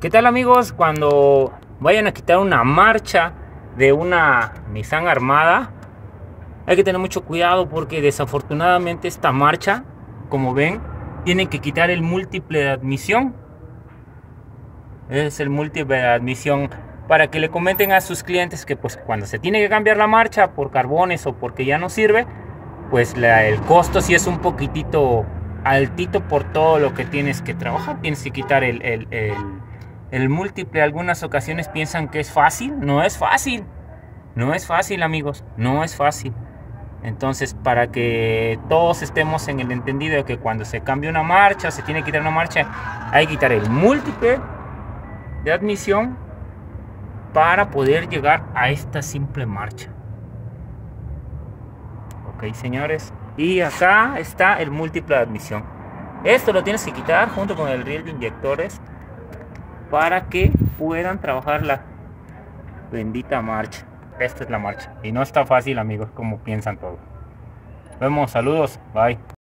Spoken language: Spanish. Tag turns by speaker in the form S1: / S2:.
S1: ¿Qué tal amigos? Cuando vayan a quitar una marcha de una Nissan Armada, hay que tener mucho cuidado porque desafortunadamente esta marcha, como ven, tienen que quitar el múltiple de admisión. Es el múltiple de admisión para que le comenten a sus clientes que pues cuando se tiene que cambiar la marcha por carbones o porque ya no sirve, pues el costo sí es un poquitito altito por todo lo que tienes que trabajar. Tienes que quitar el, el, el, múltiple. Algunas ocasiones piensan que es fácil. No es fácil. No es fácil, amigos. No es fácil. Entonces, para que todos estemos en el entendido de que cuando se cambia una marcha, se tiene que quitar una marcha, hay que quitar el múltiple de admisión para poder llegar a esta simple marcha. Ok, señores. Y acá está el múltiple de admisión. Esto lo tienes que quitar junto con el riel de inyectores para que puedan trabajar la bendita marcha. Esta es la marcha. Y no está fácil, amigos, como piensan todos. Vemos, saludos, bye.